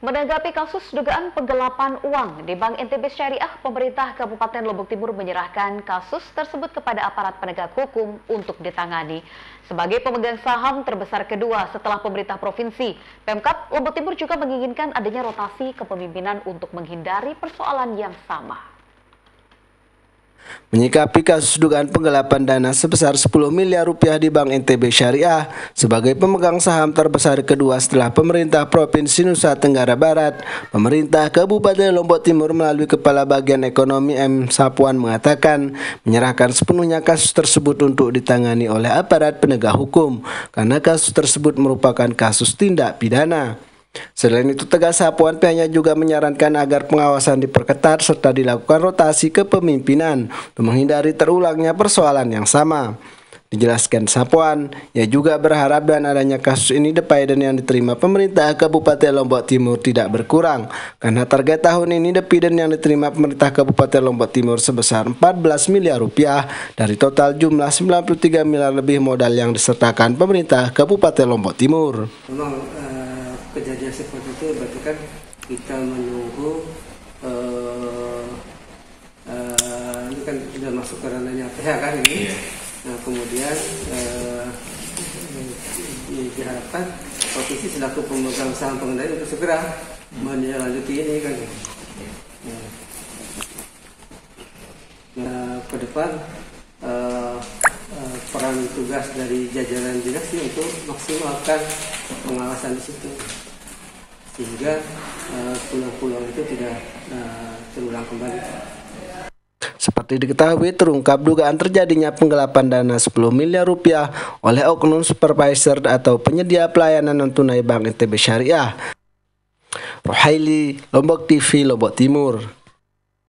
Menanggapi kasus dugaan penggelapan uang di Bank NTB Syariah, pemerintah Kabupaten Lombok Timur menyerahkan kasus tersebut kepada aparat penegak hukum untuk ditangani. Sebagai pemegang saham terbesar kedua setelah pemerintah provinsi, Pemkap Lombok Timur juga menginginkan adanya rotasi kepemimpinan untuk menghindari persoalan yang sama. Menyikapi kasus dugaan penggelapan dana sebesar 10 miliar rupiah di Bank NTB Syariah sebagai pemegang saham terbesar kedua setelah pemerintah Provinsi Nusa Tenggara Barat, pemerintah Kabupaten Lombok Timur melalui Kepala Bagian Ekonomi M. Sapuan mengatakan menyerahkan sepenuhnya kasus tersebut untuk ditangani oleh aparat penegak hukum karena kasus tersebut merupakan kasus tindak pidana. Selain itu, Tegas Sapuan pihaknya juga menyarankan agar pengawasan diperketat serta dilakukan rotasi kepemimpinan untuk menghindari terulangnya persoalan yang sama. Dijelaskan Sapuan, ia juga berharap dengan adanya kasus ini dividen yang diterima pemerintah Kabupaten Lombok Timur tidak berkurang karena target tahun ini dividen yang diterima pemerintah Kabupaten Lombok Timur sebesar 14 miliar rupiah dari total jumlah 93 miliar lebih modal yang disertakan pemerintah Kabupaten Lombok Timur. Uh kejadian seperti itu berarti kan kita menunggu uh, uh, ini kan sudah masuk ke ranahnya PH kan ini. Yeah. Nah kemudian uh, diharapkan provinsi selaku pemegang saham pengendali untuk segera hmm. menindaklanjuti ini kan. Nah, nah ke depan uh, peran tugas dari jajaran dinas untuk maksimalkan pengawasan di situ sehingga eh, pulau-pulau uh, itu tidak uh, terulang kembali. Seperti diketahui terungkap dugaan terjadinya penggelapan dana 10 miliar rupiah oleh oknum supervisor atau penyedia pelayanan non tunai Bank NTB Syariah. Rohaili, Lombok TV, Lombok Timur.